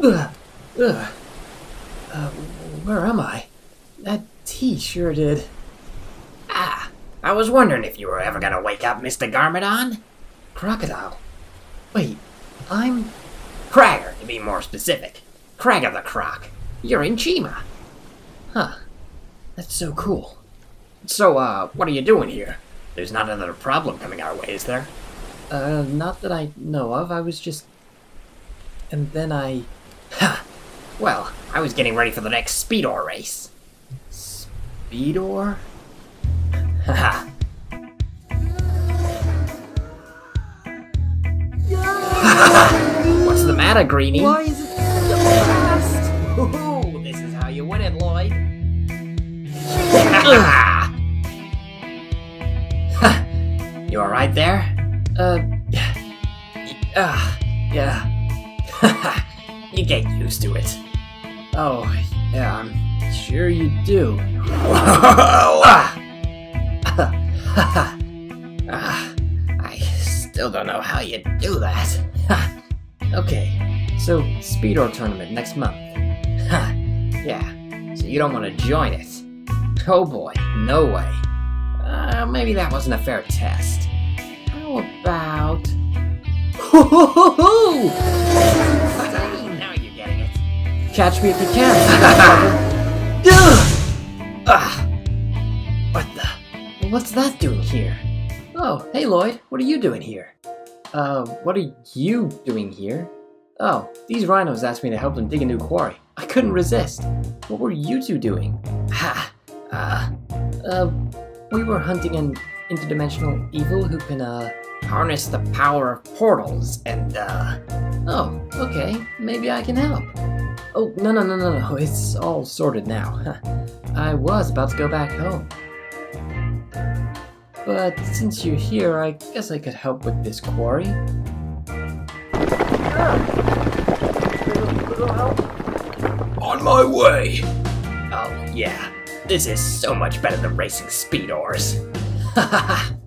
Ugh. Ugh. Uh, where am I? That tea sure did. Ah, I was wondering if you were ever gonna wake up, Mr. Garmadon. Crocodile. Wait, I'm. Cragger, to be more specific. Cragger the Croc. You're in Chima. Huh. That's so cool. So, uh, what are you doing here? There's not another problem coming our way, is there? Uh, not that I know of. I was just. And then I. Ha! well, I was getting ready for the next Speedor race. Speedor? Haha. What's the matter, Greenie? Why is it so fast? Ooh, this is how you win it, Lloyd. you alright there? Uh. Uh, yeah. you get used to it. Oh, yeah, I'm sure you do. ah, I still don't know how you do that. okay, so Speedor tournament next month. yeah, so you don't want to join it. Oh boy, no way. Uh, maybe that wasn't a fair test. How about... now you're getting it. Catch me if you can. Ah, what the? What's that doing here? Oh, hey Lloyd, what are you doing here? Uh, what are you doing here? Oh, these rhinos asked me to help them dig a new quarry. I couldn't resist. What were you two doing? Ha! Uh, Uh, we were hunting an interdimensional evil who can, uh, harness the power of portals and, uh... oh, okay, maybe I can help. Oh, no, no, no, no, no, it's all sorted now. I was about to go back home. But since you're here, I guess I could help with this quarry. On my way! Oh, yeah. This is so much better than racing speedors. Ha ha ha!